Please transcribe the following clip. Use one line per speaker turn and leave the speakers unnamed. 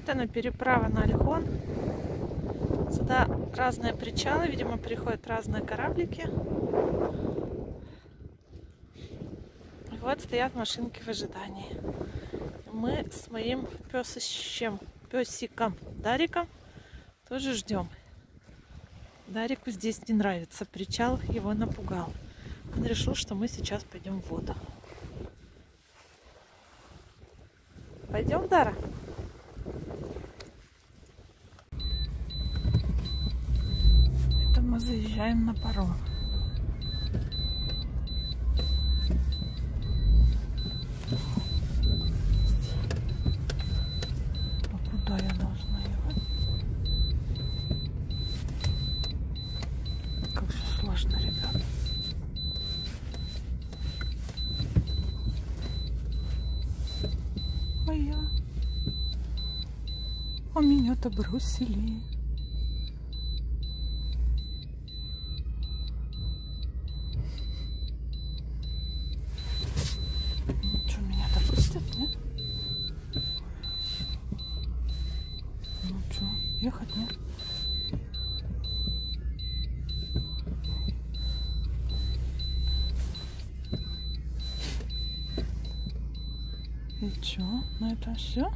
Вот она, переправа на Альхон. Сюда разные причалы, видимо, приходят разные кораблики. И вот стоят машинки в ожидании. Мы с моим песищем, песиком Дариком тоже ждем. Дарику здесь не нравится. Причал его напугал. Он решил, что мы сейчас пойдем в воду. Пойдем, Дара? Мы заезжаем на паром. А куда я должна ехать? Как все сложно, ребят. А я... А меня-то бросили. Ну что, меня допустят, нет? Ну что, ехать, нет? И что, на этом все?